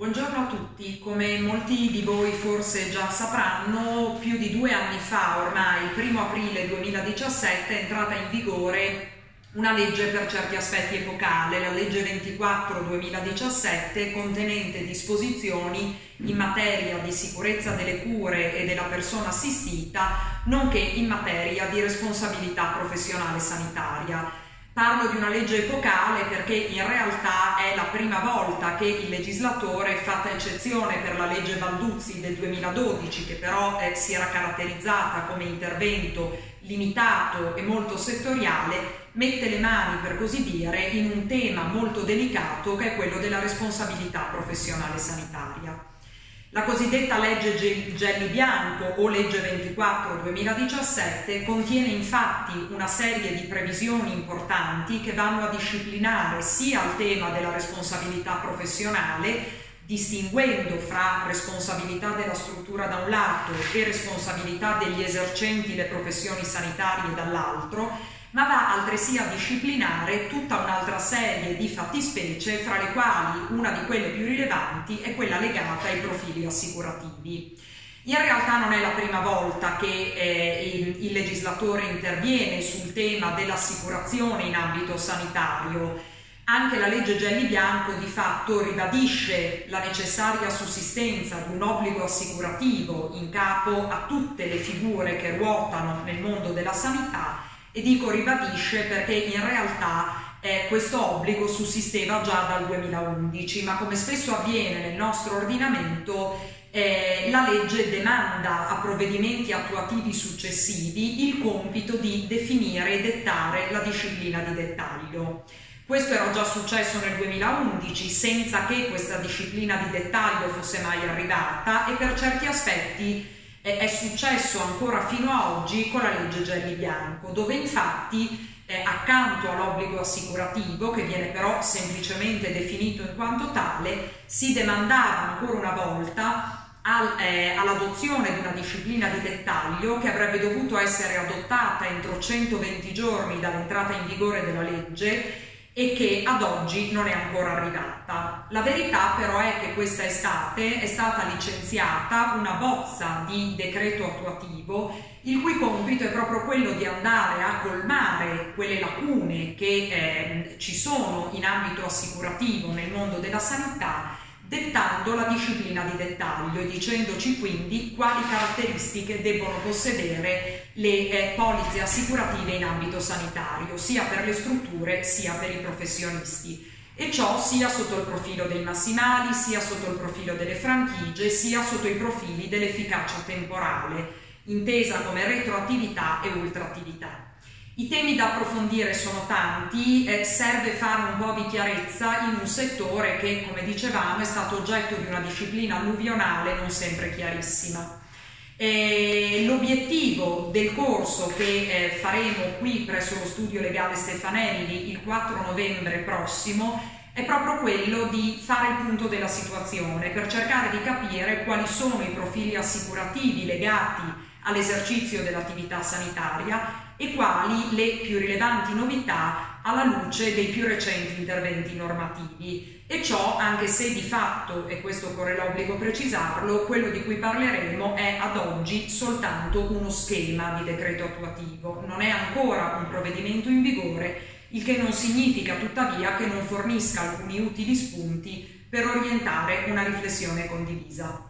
Buongiorno a tutti, come molti di voi forse già sapranno, più di due anni fa, ormai il primo aprile 2017, è entrata in vigore una legge per certi aspetti epocale, la legge 24-2017, contenente disposizioni in materia di sicurezza delle cure e della persona assistita, nonché in materia di responsabilità professionale sanitaria. Parlo di una legge epocale perché in realtà è la prima volta che il legislatore, fatta eccezione per la legge Balduzzi del 2012, che però eh, si era caratterizzata come intervento limitato e molto settoriale, mette le mani, per così dire, in un tema molto delicato che è quello della responsabilità professionale sanitaria. La cosiddetta legge Gelli Bianco o legge 24-2017 contiene infatti una serie di previsioni importanti che vanno a disciplinare sia il tema della responsabilità professionale, distinguendo fra responsabilità della struttura da un lato e responsabilità degli esercenti le professioni sanitarie dall'altro, ma va altresì a disciplinare tutta un'altra serie di fattispecie, fra le quali una di quelle più rilevanti è quella legata ai profili assicurativi. In realtà non è la prima volta che eh, il, il legislatore interviene sul tema dell'assicurazione in ambito sanitario. Anche la legge Gelli Bianco di fatto ribadisce la necessaria sussistenza di un obbligo assicurativo in capo a tutte le figure che ruotano nel mondo della sanità e dico ribadisce perché in realtà eh, questo obbligo sussisteva già dal 2011, ma come spesso avviene nel nostro ordinamento eh, la legge demanda a provvedimenti attuativi successivi il compito di definire e dettare la disciplina di dettaglio. Questo era già successo nel 2011 senza che questa disciplina di dettaglio fosse mai arrivata e per certi aspetti è successo ancora fino a oggi con la legge Gelli Bianco, dove infatti eh, accanto all'obbligo assicurativo, che viene però semplicemente definito in quanto tale, si demandava ancora una volta al, eh, all'adozione di una disciplina di dettaglio che avrebbe dovuto essere adottata entro 120 giorni dall'entrata in vigore della legge e che ad oggi non è ancora arrivata. La verità però è che questa estate è stata licenziata una bozza di decreto attuativo il cui compito è proprio quello di andare a colmare quelle lacune che eh, ci sono in ambito assicurativo nel mondo della sanità dettando la disciplina di dettaglio e dicendoci quindi quali caratteristiche debbono possedere le eh, polizze assicurative in ambito sanitario, sia per le strutture sia per i professionisti. E ciò sia sotto il profilo dei massimali, sia sotto il profilo delle franchigie, sia sotto i profili dell'efficacia temporale, intesa come retroattività e ultraattività. I temi da approfondire sono tanti, eh, serve fare un po' di chiarezza in un settore che, come dicevamo, è stato oggetto di una disciplina alluvionale non sempre chiarissima. l'obiettivo del corso che eh, faremo qui presso lo studio legale Stefanelli il 4 novembre prossimo è proprio quello di fare il punto della situazione per cercare di capire quali sono i profili assicurativi legati all'esercizio dell'attività sanitaria e quali le più rilevanti novità alla luce dei più recenti interventi normativi e ciò anche se di fatto, e questo corre l'obbligo precisarlo, quello di cui parleremo è ad oggi soltanto uno schema di decreto attuativo, non è ancora un provvedimento in vigore, il che non significa tuttavia che non fornisca alcuni utili spunti per orientare una riflessione condivisa.